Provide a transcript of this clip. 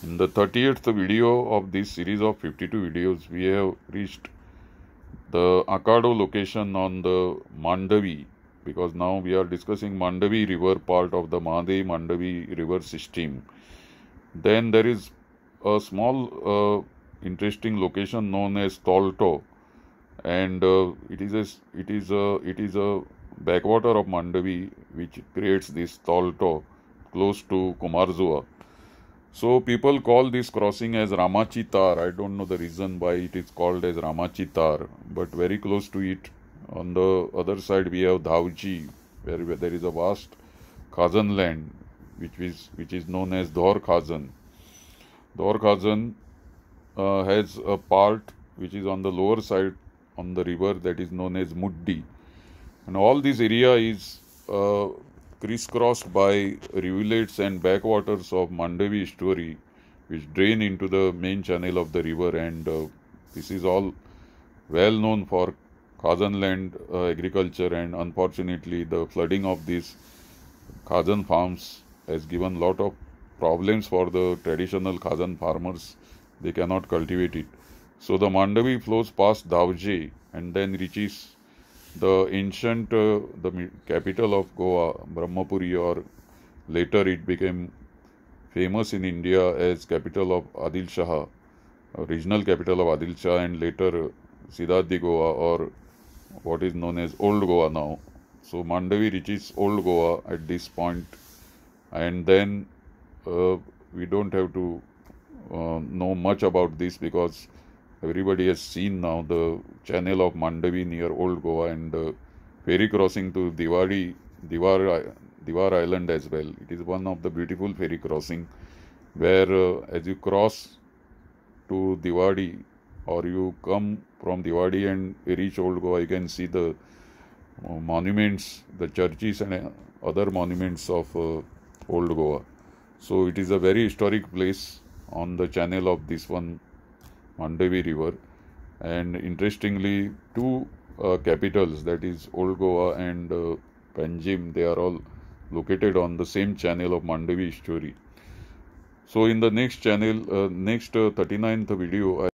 In the 38th video of this series of 52 videos, we have reached the Akado location on the Mandovi because now we are discussing Mandovi river part of the Mahadayi Mandovi river system. Then there is a small uh, interesting location known as Tolto and uh, it is a it is a it is a backwater of Mandovi which creates this Tolto close to Cumbarjua so people call this crossing as Ramachitar. I don't know the reason why it is called as Ramachitar, but very close to it. On the other side we have Dhauji, where, where there is a vast Khazan land, which is which is known as Dhor Khazan. Dhor Khazan uh, has a part which is on the lower side on the river that is known as Muddi, and all this area is uh, crisscrossed by rivulets and backwaters of Mandovi estuary, which drain into the main channel of the river. And uh, this is all well known for Khazan land uh, agriculture. And unfortunately, the flooding of these Khazan farms has given lot of problems for the traditional Khazan farmers. They cannot cultivate it. So the Mandovi flows past Davje and then reaches the ancient uh, the capital of Goa, Brahmapuri, or later it became famous in India as capital of Adil Shah, regional capital of Adil Shah, and later Siddharthi Goa, or what is known as Old Goa now. So Mandovi reaches Old Goa at this point, and then uh, we don't have to uh, know much about this because Everybody has seen now the channel of Mandovi near Old Goa and the ferry crossing to Diwari, Diwar, Diwar Island as well. It is one of the beautiful ferry crossing where uh, as you cross to Diwadi or you come from Diwadi and reach Old Goa, you can see the uh, monuments, the churches and uh, other monuments of uh, Old Goa. So it is a very historic place on the channel of this one Mandovi River. And interestingly, two uh, capitals, that is Old Goa and uh, Panjim, they are all located on the same channel of Mandovi estuary. So in the next channel, uh, next uh, 39th video, I